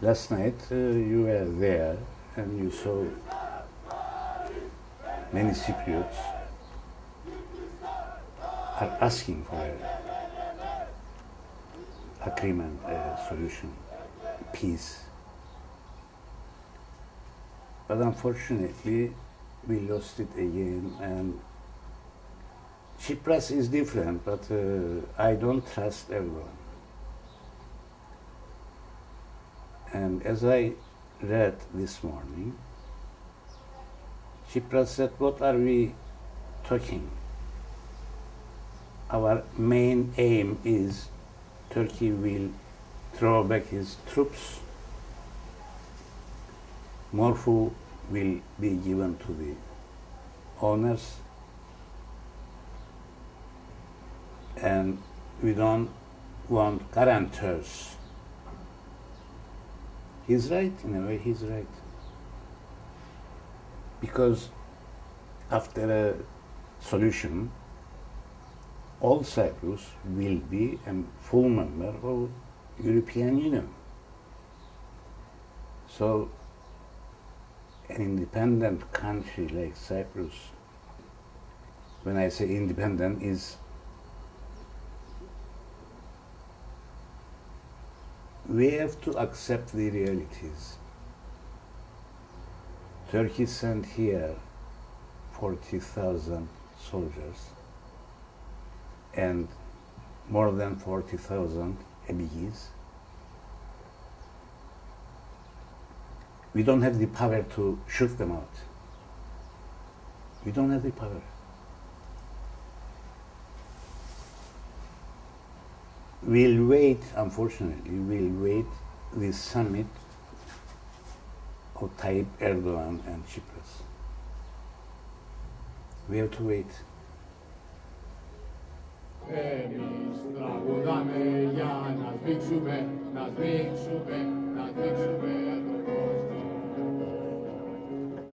Last night uh, you were there and you saw many Cypriots are asking for a agreement, a solution, peace. But unfortunately, we lost it again and Cyprus is different, but uh, I don't trust everyone. And as I read this morning, Tsipras said, What are we talking? Our main aim is Turkey will throw back his troops. Morphou will be given to the owners. And we don't want guarantors He's right, in a way, he's right. Because after a solution, all Cyprus will be a full member of European Union. So an independent country like Cyprus, when I say independent, is we have to accept the realities. Turkey sent here 40,000 soldiers and more than 40,000 MBEs. We don't have the power to shoot them out. We don't have the power. We'll wait, unfortunately, we'll wait the summit of Tayyip Erdogan and Cyprus. We have to wait. Εμείς τραγουδάμε για να σβήξουμε, να σβήξουμε, να σβήξουμε τον κόσμο.